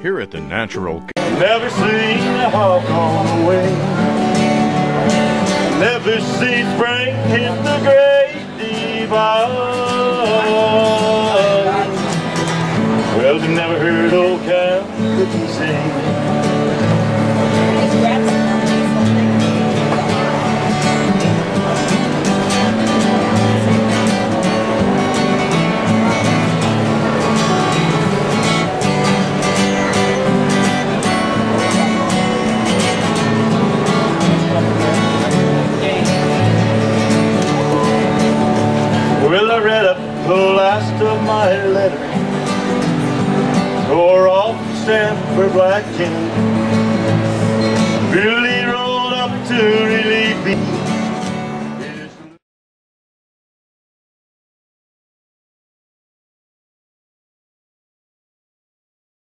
here at the Natural. Never seen a hawk on the wing. Never seen spring hit the great divide. Well, you never heard old Cal Cookie sing. I read up the last of my letter. Tore off the stamp for black tin. Really rolled up to relieve me.